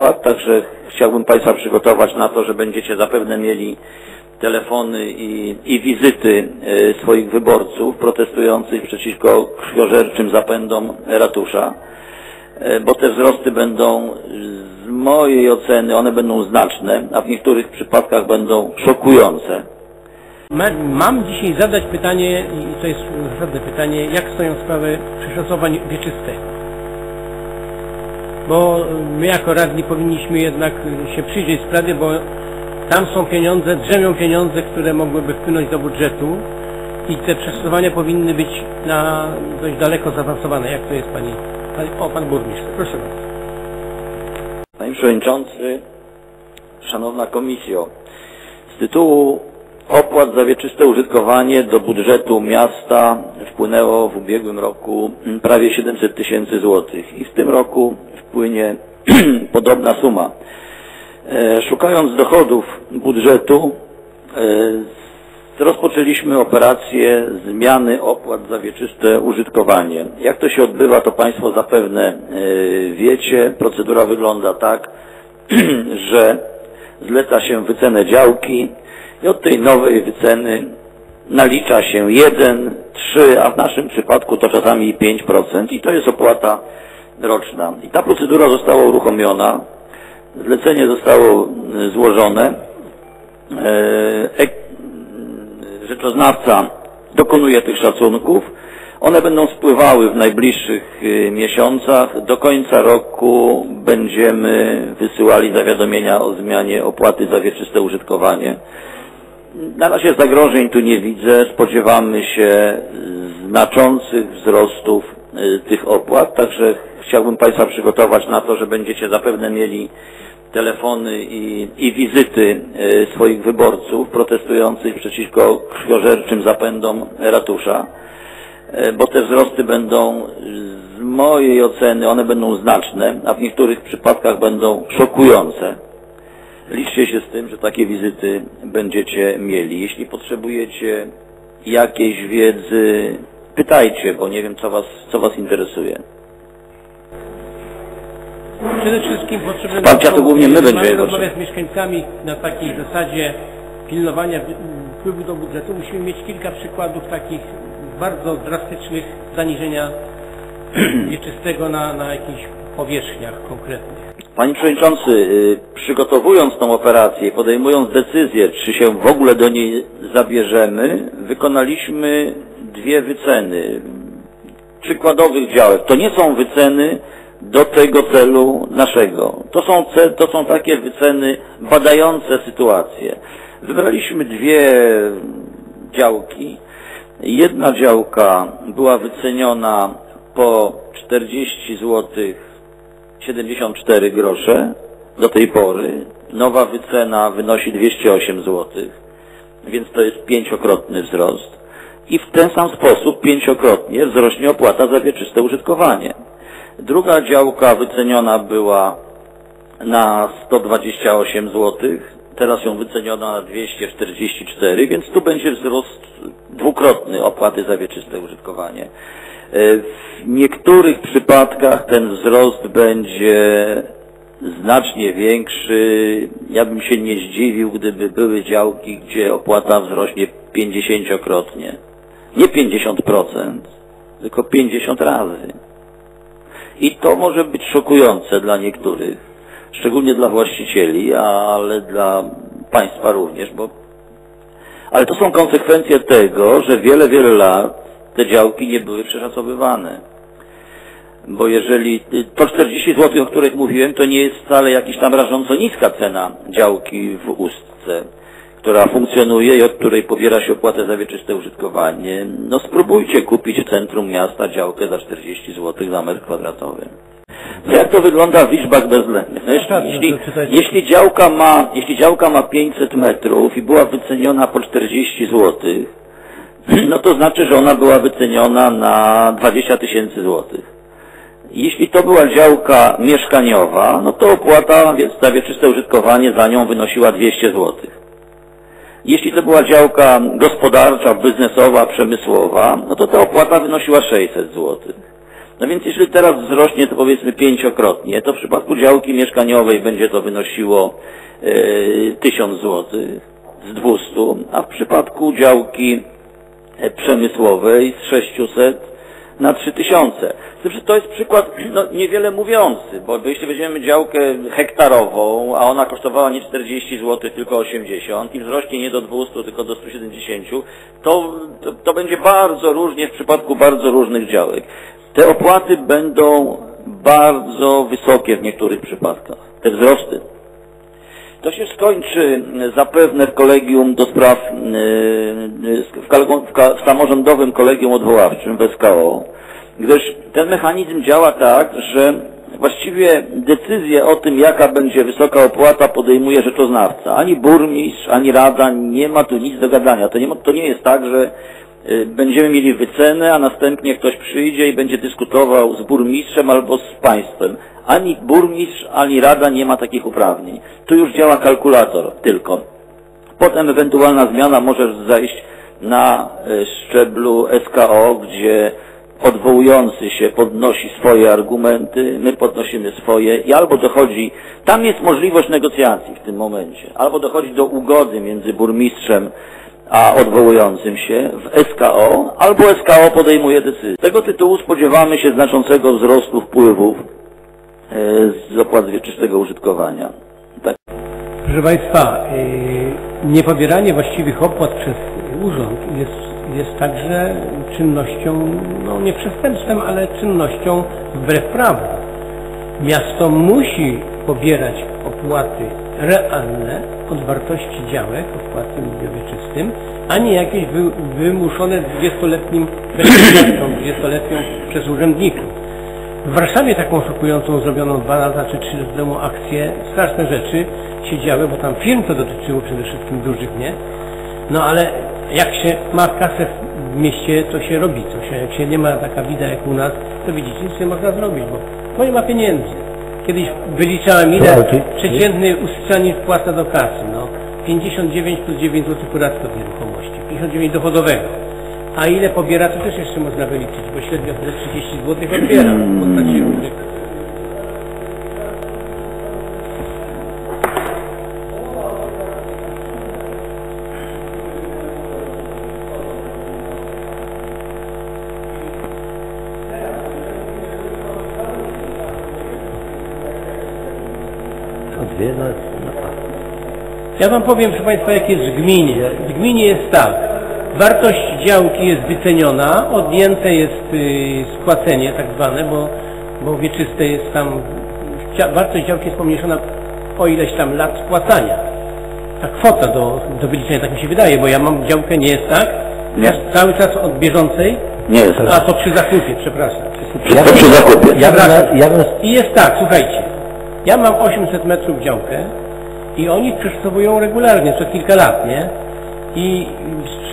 Tak, Także chciałbym Państwa przygotować na to, że będziecie zapewne mieli telefony i, i wizyty e, swoich wyborców protestujących przeciwko krwiożerczym zapędom ratusza, E, bo te wzrosty będą z mojej oceny, one będą znaczne, a w niektórych przypadkach będą szokujące. Ma- Mam dzisiaj zadać pytanie, i to jest zasadne pytanie, jak stoją sprawy przeszacowań wieczystego. Bo my jako radni powinniśmy jednak się przyjrzeć sprawie, bo tam są pieniądze, drzemią pieniądze, które mogłyby wpłynąć do budżetu i te przeszacowania powinny być na dość daleko zaawansowane. Jak to jest pani o, Pan Burmistrz, proszę bardzo. Panie Przewodniczący, Szanowna Komisjo, z tytułu opłat za wieczyste użytkowanie do budżetu miasta wpłynęło w ubiegłym roku prawie 700 tysięcy złotych i w tym roku wpłynie podobna suma. E, Szukając dochodów budżetu, e, rozpoczęliśmy operację zmiany opłat za wieczyste użytkowanie. Jak to się odbywa, to Państwo zapewne e, wiecie. Procedura wygląda tak, że zleca się wycenę działki i od tej nowej wyceny nalicza się 1, 3, a w naszym przypadku to czasami 5% i to jest opłata roczna. I ta procedura została uruchomiona, zlecenie zostało e, złożone, E, rzeczoznawca dokonuje tych szacunków. One będą spływały w najbliższych y, miesiącach. Do końca roku będziemy wysyłali zawiadomienia o zmianie opłaty za wieczyste użytkowanie. Na razie zagrożeń tu nie widzę. Spodziewamy się znaczących wzrostów y, tych opłat, także chciałbym Państwa przygotować na to, że będziecie zapewne mieli telefony i, i wizyty e, swoich wyborców protestujących przeciwko krwiożerczym zapędom ratusza, bo te wzrosty będą z mojej oceny, one będą znaczne, a w niektórych przypadkach będą szokujące. Liczcie się z tym, że takie wizyty będziecie mieli. Jeśli potrzebujecie jakiejś wiedzy, pytajcie, bo nie wiem, co Was, co was interesuje. Przede wszystkim potrzebujemy... Wsparcia to głównie my będziemy rozmawiać z mieszkańcami na takiej zasadzie pilnowania wpływu do budżetu. Musimy mieć kilka przykładów takich bardzo drastycznych zaniżenia wieczystego na, na jakichś powierzchniach konkretnych. Panie Przewodniczący, y, przygotowując tą operację, podejmując decyzję, czy się w ogóle do niej zabierzemy, wykonaliśmy dwie wyceny przykładowych działek. To nie są wyceny do tego celu naszego. To są, ce, to są takie wyceny badające sytuację. Wybraliśmy dwie działki. Jedna działka była wyceniona po 40 złotych 74 grosze do tej pory. Nowa wycena wynosi 208 zł, więc to jest pięciokrotny wzrost. I w ten sam sposób pięciokrotnie wzrośnie opłata za wieczyste użytkowanie. Druga działka wyceniona była na 128 zł, teraz ją wyceniono na 244, więc tu będzie wzrost dwukrotny opłaty za wieczyste użytkowanie. E, W niektórych przypadkach ten wzrost będzie znacznie większy. Ja bym się nie zdziwił, gdyby były działki, gdzie opłata wzrośnie 50-krotnie. Nie 50%, tylko 50 razy. I to może być szokujące dla niektórych, szczególnie dla właścicieli, ale dla państwa również, bo ale to są konsekwencje tego, że wiele, wiele lat te działki nie były przeszacowywane. Bo jeżeli to 40 zł, o których mówiłem, to nie jest wcale jakaś tam rażąco niska cena działki w Ustce, która funkcjonuje i od której pobiera się opłatę za wieczyste użytkowanie. No spróbujcie kupić w centrum miasta działkę za 40 zł za metr kwadratowy. No jak to wygląda w liczbach bezwzględnych? No jeśli, Tak, jeśli, to tutaj- jeśli, działka ma, jeśli działka ma 500 metrów i była wyceniona po 40 zł, no to znaczy, że ona była wyceniona na 20 tysięcy złotych. Jeśli to była działka mieszkaniowa, no to opłata wie- za wieczyste użytkowanie za nią wynosiła 200 złotych. Jeśli to była działka gospodarcza, biznesowa, przemysłowa, no to ta opłata wynosiła 600 złotych. No więc jeśli teraz wzrośnie to powiedzmy pięciokrotnie, to w przypadku działki mieszkaniowej będzie to wynosiło e, 1000 zł z 200, a w przypadku działki e, przemysłowej z 600 na 3000. Z tym, że to jest przykład no, niewiele mówiący, bo jeśli weźmiemy działkę hektarową, a ona kosztowała nie 40 zł, tylko 80 i wzrośnie nie do 200, tylko do 170, to, to, to będzie bardzo różnie w przypadku bardzo różnych działek. Te opłaty będą bardzo wysokie w niektórych przypadkach, te wzrosty. To się skończy zapewne w kolegium do spraw, yy, w, kal- w, samorządowym kolegium odwoławczym w SKO, gdyż ten mechanizm działa tak, że właściwie decyzję o tym, jaka będzie wysoka opłata podejmuje rzeczoznawca. Ani burmistrz, ani rada nie ma tu nic do gadania. To nie, to nie jest tak, że będziemy mieli wycenę, a następnie ktoś przyjdzie i będzie dyskutował z burmistrzem albo z państwem. Ani burmistrz, ani rada nie ma takich uprawnień. Tu już działa kalkulator tylko. Potem ewentualna zmiana może zajść na e, szczeblu SKO, gdzie odwołujący się podnosi swoje argumenty, my podnosimy swoje i albo dochodzi, tam jest możliwość negocjacji w tym momencie, albo dochodzi do ugody między burmistrzem a odwołującym się w SKO, albo SKO podejmuje decyzję. Z tego tytułu spodziewamy się znaczącego wzrostu wpływów e, z opłat wieczystego użytkowania. Tak. Proszę Państwa, yy, niepobieranie właściwych opłat przez urząd jest, jest także czynnością, no nie przestępstwem, ale czynnością wbrew prawu. Miasto musi pobierać opłaty realne od wartości działek, opłaty wieczystym, a nie jakieś wy, wymuszone 20-letnim bezpieczeństwem, 20-letnią przez urzędników. W Warszawie taką szokującą zrobioną dwa lata czy trzy lata temu akcję, straszne rzeczy się działy, bo tam firm to dotyczyło przede wszystkim dużych, nie? No ale jak się ma kasę w mieście, to się robi coś. A jak się nie ma taka bida jak u nas, to widzicie, nic nie można zrobić, bo, bo nie ma pieniędzy. Kiedyś wyliczałem ile No, ty- przeciętny ustrzelnik wpłaca do kasy, no. 59 plus 9 zł podatku od nieruchomości, 59 dochodowego. A ile pobiera, to też jeszcze można wyliczyć, bo średnio te 30 zł odbiera. W postaci Ja Wam powiem, proszę Państwa, jak jest w gminie. W gminie jest tak. Wartość działki jest wyceniona, odjęte jest y, spłacenie tak zwane, bo, bo wieczyste jest tam, wartość działki jest pomniejszona o ileś tam lat spłacania. Ta kwota do, do wyliczenia, tak mi się wydaje, bo ja mam działkę, nie jest tak? Nie. Cały czas od bieżącej, Nie jest a tak. to przy zakupie, przepraszam. Wszystko przy zakupie. Ja bym, ja bym I jest tak, słuchajcie, ja mam 800 metrów działkę i oni przekształtują regularnie, co kilka lat, nie? I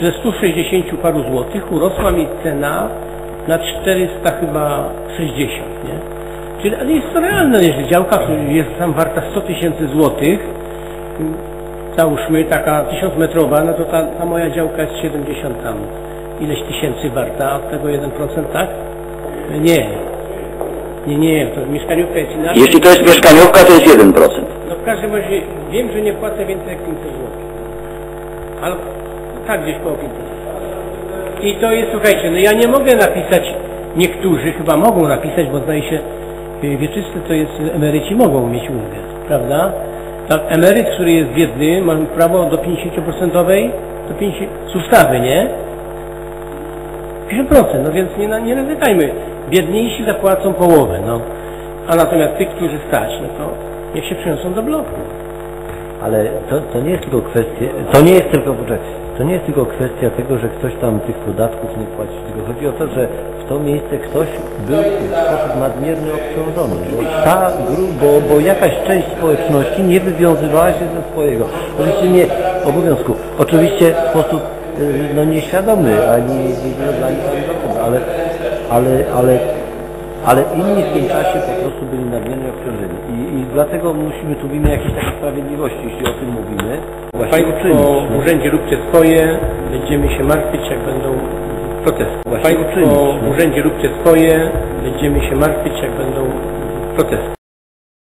ze 160 paru złotych urosła mi cena na 400 chyba 60, nie? Czyli ale jest to realne, jeżeli działka jest tam warta 100 tysięcy złotych, załóżmy taka 1000 metrowa, no to ta, ta moja działka jest 70 tam ileś tysięcy warta, a tego 1%, tak? Nie, nie, nie, to mieszkaniówka jest inaczej. Jeśli to jest mieszkaniówka, to jest 1%. W każdym razie wiem, że nie płacę więcej jak 500 zł. Ale tak gdzieś koło 500 I to jest, słuchajcie, no ja nie mogę napisać, niektórzy chyba mogą napisać, bo zdaje się, y, wieczyste to jest, emeryci mogą mieć ulgę, prawda? Tak, emeryt, który jest biedny, ma prawo do 50%, do 50, z ustawy, nie? 50%, no więc nie, nie ryzykajmy. Biedniejsi zapłacą połowę, no. A natomiast tych, którzy stać, no to niech się przeniosą do bloku. Ale to, to nie jest tylko kwestia, to nie jest tylko, to nie jest tylko kwestia tego, że ktoś tam tych podatków nie płaci, tylko chodzi o to, że w to miejsce ktoś był w sposób nadmiernie obciążony, bo ta bo, bo jakaś część społeczności nie wywiązywała się ze swojego, oczywiście nie obowiązku, oczywiście w sposób y, no nieświadomy, ani ani kogo, ale, ale, ale ale inni w tym czasie po prostu byli nadmiernie obciążeni. I, I dlatego musimy tu w imię jakiejś takiej sprawiedliwości, jeśli o tym mówimy, właśnie Państwo uczynić. w urzędzie róbcie swoje, będziemy się martwić, jak będą protesty. Właśnie Państwo uczynić, no. w urzędzie róbcie swoje, będziemy się martwić, jak będą protesty.